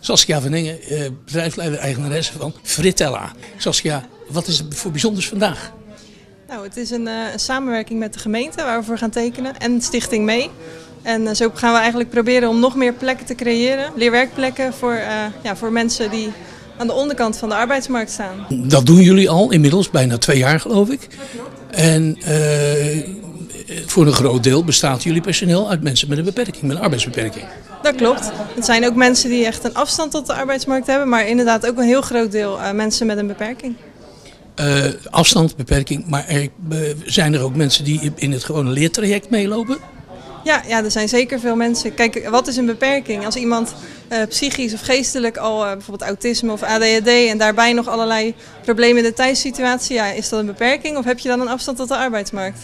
Saskia van Engen, eh, bedrijfsleider, eigenaresse van Fritella. Saskia, wat is er voor bijzonders vandaag? Nou, het is een, uh, samenwerking met de gemeente waar we voor gaan tekenen en Stichting Mee. En uh, zo gaan we eigenlijk proberen om nog meer plekken te creëren, leerwerkplekken voor, uh, ja, voor mensen die aan de onderkant van de arbeidsmarkt staan. Dat doen jullie al inmiddels, bijna twee jaar geloof ik. En voor een groot deel bestaat jullie personeel uit mensen met een beperking, met een arbeidsbeperking. Dat klopt. Het zijn ook mensen die echt een afstand tot de arbeidsmarkt hebben, maar inderdaad ook een heel groot deel uh, mensen met een beperking. Uh, afstand, beperking, maar er, uh, zijn er ook mensen die in het gewone leertraject meelopen? Ja, ja, er zijn zeker veel mensen. Kijk, wat is een beperking? Als iemand psychisch of geestelijk al bijvoorbeeld autisme of ADHD en daarbij nog allerlei problemen in de thuissituatie, ja, is dat een beperking of heb je dan een afstand tot de arbeidsmarkt?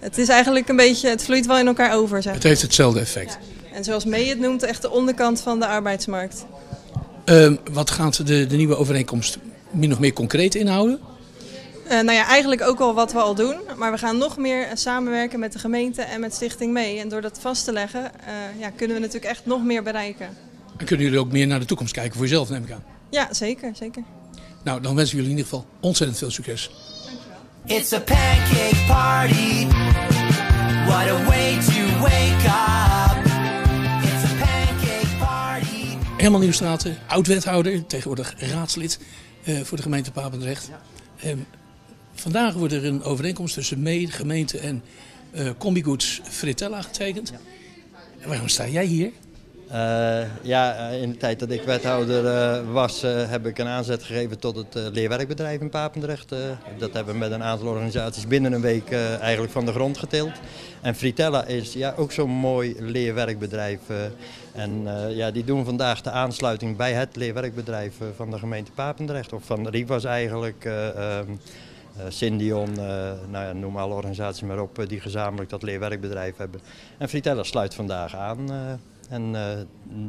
Het is eigenlijk een beetje, het vloeit wel in elkaar over. Zeg. Het heeft hetzelfde effect. Ja. En zoals Mee het noemt, echt de onderkant van de arbeidsmarkt. Uh, wat gaat de, de nieuwe overeenkomst min of meer concreet inhouden? Uh, nou ja, eigenlijk ook al wat we al doen. Maar we gaan nog meer samenwerken met de gemeente en met Stichting Mee. En door dat vast te leggen, uh, ja, kunnen we natuurlijk echt nog meer bereiken. En kunnen jullie ook meer naar de toekomst kijken voor jezelf, neem ik aan? Ja, zeker, zeker. Nou, dan wensen we jullie in ieder geval ontzettend veel succes. Dankjewel. It's a pancake party. What a way to wake up. Herman Nieuwstraten, oud-wethouder, tegenwoordig raadslid uh, voor de gemeente Papendrecht. Um, vandaag wordt er een overeenkomst tussen mee, gemeente en uh, Combigoods Fritella getekend. En waarom sta jij hier? Uh, ja, in de tijd dat ik wethouder uh, was, heb ik een aanzet gegeven tot het leerwerkbedrijf in Papendrecht. dat hebben we met een aantal organisaties binnen een week eigenlijk van de grond getild. En Fritella is ja, ook zo'n mooi leerwerkbedrijf. en ja, die doen vandaag de aansluiting bij het leerwerkbedrijf van de gemeente Papendrecht. Of van Rivas eigenlijk. Uh, Syndion, nou ja, noem alle organisaties maar op, die gezamenlijk dat leerwerkbedrijf hebben. En Fritella sluit vandaag aan. En uh,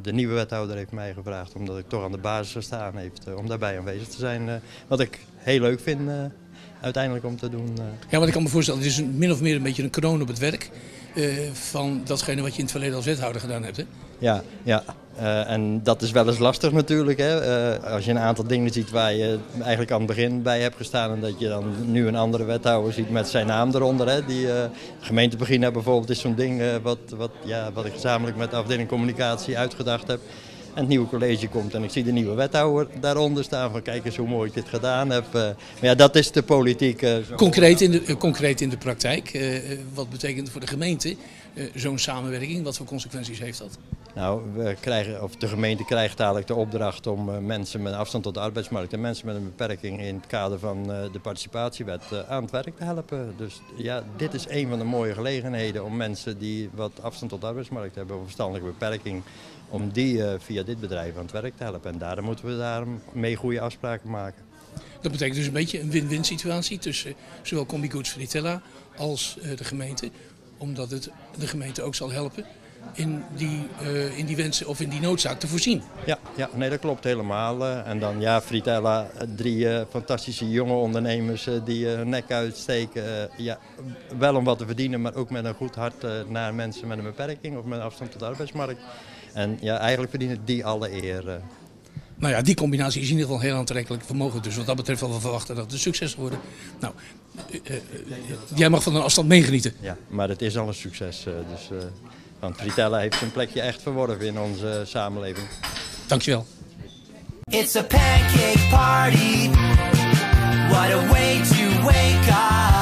de nieuwe wethouder heeft mij gevraagd, omdat ik toch aan de basis staan heeft, uh, om daarbij aanwezig te zijn. Uh, wat ik heel leuk vind uiteindelijk om te doen. Ja, wat ik kan me voorstellen, het is min of meer een beetje een kroon op het werk van datgene wat je in het verleden als wethouder gedaan hebt. Hè? Ja, ja. Uh, en dat is wel eens lastig natuurlijk. Hè? Uh, als je een aantal dingen ziet waar je eigenlijk aan het begin bij hebt gestaan. En dat je dan nu een andere wethouder ziet met zijn naam eronder. Hè? Die uh, bijvoorbeeld is zo'n ding wat, wat, ja, wat ik gezamenlijk met de afdeling communicatie uitgedacht heb. En het nieuwe college komt en ik zie de nieuwe wethouder daaronder staan van kijk eens hoe mooi ik dit gedaan heb. maar ja, dat is de politiek. concreet, in de, concreet in de praktijk, wat betekent voor de gemeente zo'n samenwerking? Wat voor consequenties heeft dat? Nou, we krijgen, of de gemeente krijgt dadelijk de opdracht om uh, mensen met afstand tot de arbeidsmarkt en mensen met een beperking in het kader van uh, de participatiewet uh, aan het werk te helpen. Dus ja, dit is een van de mooie gelegenheden om mensen die wat afstand tot de arbeidsmarkt hebben of verstandelijke beperking, om die via dit bedrijf aan het werk te helpen. En daarom moeten we daarmee goede afspraken maken. Dat betekent dus een beetje een win-win situatie tussen zowel Combigoods Fritella als de gemeente, omdat het de gemeente ook zal helpen in die, uh, in die wensen of in die noodzaak te voorzien. Ja, ja nee, dat klopt helemaal. Uh, en dan ja, Fritella, drie uh, fantastische jonge ondernemers die hun nek uitsteken. ja, wel om wat te verdienen, maar ook met een goed hart naar mensen met een beperking of met afstand tot de arbeidsmarkt. En ja, eigenlijk verdienen die alle eer. Nou ja, die combinatie is in ieder geval heel aantrekkelijk. We mogen dus wat dat betreft wel verwachten dat het een succes wordt. Nou, jij mag van een afstand meegenieten. Ja, maar het is al een succes. dus, want Fritella heeft zijn plekje echt verworven in onze samenleving. Dankjewel. It's a pancake party. What a way to wake up.